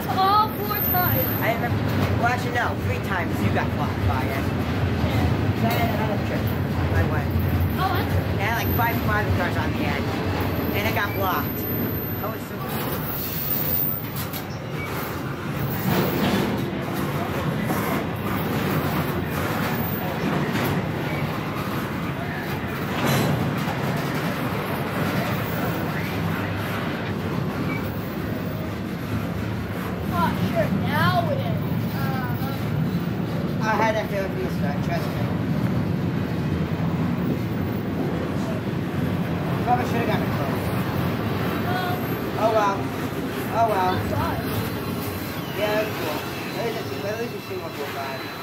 we all four times. I remember, well actually no, three times you got blocked by it. So I had another trip. I went. Oh, that's I had like five Mazda cars on the end. And it got blocked. I was so well. Oh well. Yeah, that's cool. At least, at least you see one four